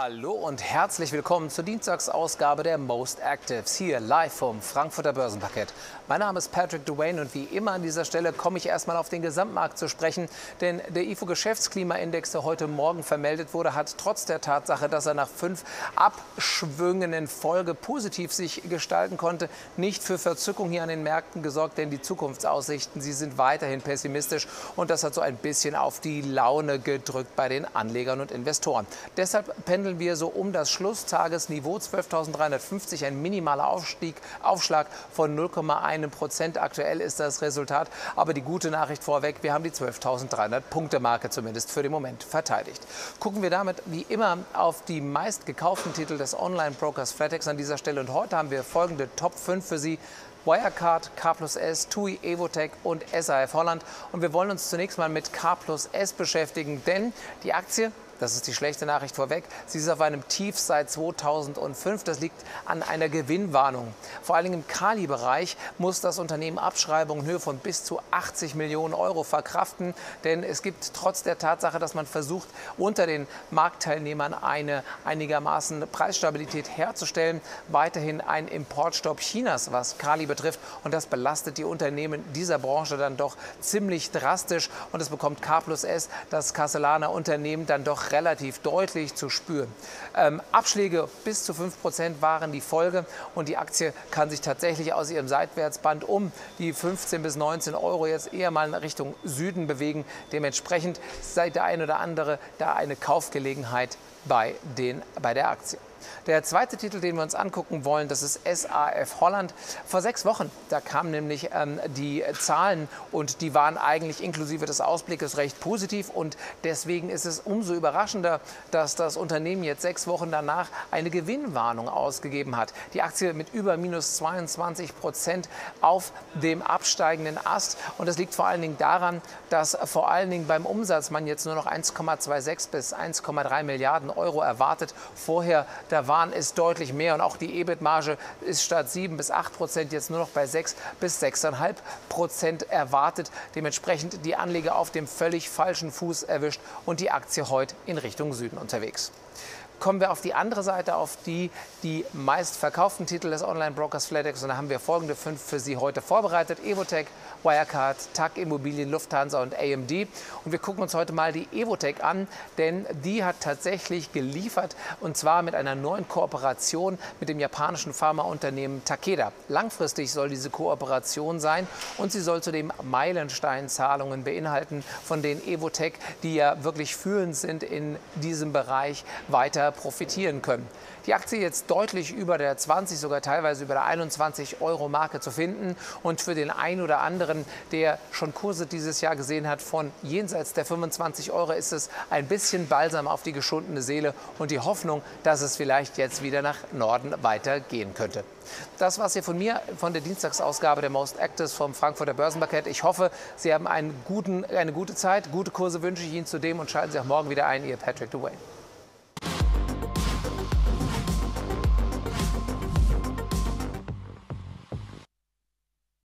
Hallo und herzlich willkommen zur Dienstagsausgabe der Most Actives hier live vom Frankfurter Börsenparkett. Mein Name ist Patrick Duane und wie immer an dieser Stelle komme ich erstmal auf den Gesamtmarkt zu sprechen, denn der IFO Geschäftsklimaindex, der heute Morgen vermeldet wurde, hat trotz der Tatsache, dass er nach fünf Abschwüngen in Folge positiv sich gestalten konnte, nicht für Verzückung hier an den Märkten gesorgt, denn die Zukunftsaussichten, sie sind weiterhin pessimistisch und das hat so ein bisschen auf die Laune gedrückt bei den Anlegern und Investoren. Deshalb pendeln handeln wir so um das Schlusstagesniveau 12.350, ein minimaler Aufstieg, Aufschlag von 0,1 Prozent. Aktuell ist das Resultat. Aber die gute Nachricht vorweg, wir haben die 12.300 Punkte Marke zumindest für den Moment verteidigt. Gucken wir damit wie immer auf die meistgekauften Titel des Online-Brokers Flatex an dieser Stelle. Und heute haben wir folgende Top 5 für Sie. Wirecard, K plus S, TUI, Evotech und SAF Holland. Und wir wollen uns zunächst mal mit K plus S beschäftigen, denn die Aktie das ist die schlechte Nachricht vorweg. Sie ist auf einem Tief seit 2005. Das liegt an einer Gewinnwarnung. Vor allem im Kali-Bereich muss das Unternehmen Abschreibungen in Höhe von bis zu 80 Millionen Euro verkraften. Denn es gibt trotz der Tatsache, dass man versucht, unter den Marktteilnehmern eine einigermaßen Preisstabilität herzustellen, weiterhin ein Importstopp Chinas, was Kali betrifft. Und das belastet die Unternehmen dieser Branche dann doch ziemlich drastisch. Und es bekommt K plus S, das Kassellaner Unternehmen, dann doch relativ deutlich zu spüren. Ähm, Abschläge bis zu 5% waren die Folge und die Aktie kann sich tatsächlich aus ihrem Seitwärtsband um die 15 bis 19 Euro jetzt eher mal in Richtung Süden bewegen. Dementsprechend sei der ein oder andere da eine Kaufgelegenheit bei, den, bei der Aktie. Der zweite Titel, den wir uns angucken wollen, das ist SAF Holland. Vor sechs Wochen, da kamen nämlich ähm, die Zahlen und die waren eigentlich inklusive des Ausblickes recht positiv und deswegen ist es umso überraschender, dass das Unternehmen jetzt sechs Wochen danach eine Gewinnwarnung ausgegeben hat. Die Aktie mit über minus 22 Prozent auf dem absteigenden Ast und das liegt vor allen Dingen daran, dass vor allen Dingen beim Umsatz man jetzt nur noch 1,26 bis 1,3 Milliarden Euro erwartet. Vorher da waren es deutlich mehr und auch die EBIT-Marge ist statt 7 bis 8 Prozent jetzt nur noch bei 6 bis 6,5 Prozent erwartet. Dementsprechend die Anleger auf dem völlig falschen Fuß erwischt und die Aktie heute in Richtung Süden unterwegs. Kommen wir auf die andere Seite, auf die die meistverkauften Titel des Online-Brokers Flatex. Und da haben wir folgende fünf für Sie heute vorbereitet. Evotech, Wirecard, TAC Immobilien, Lufthansa und AMD. Und wir gucken uns heute mal die Evotech an, denn die hat tatsächlich geliefert und zwar mit einer neuen Kooperation mit dem japanischen Pharmaunternehmen Takeda. Langfristig soll diese Kooperation sein und sie soll zudem Meilensteinzahlungen beinhalten, von denen Evotech, die ja wirklich führend sind in diesem Bereich, weiter profitieren können. Die Aktie jetzt deutlich über der 20, sogar teilweise über der 21 Euro Marke zu finden und für den einen oder anderen, der schon Kurse dieses Jahr gesehen hat von jenseits der 25 Euro, ist es ein bisschen Balsam auf die geschundene Seele und die Hoffnung, dass es vielleicht jetzt wieder nach Norden weitergehen könnte. Das war es hier von mir, von der Dienstagsausgabe der Most Actors vom Frankfurter Börsenpaket. Ich hoffe, Sie haben guten, eine gute Zeit. Gute Kurse wünsche ich Ihnen zudem und schalten Sie auch morgen wieder ein. Ihr Patrick Duane.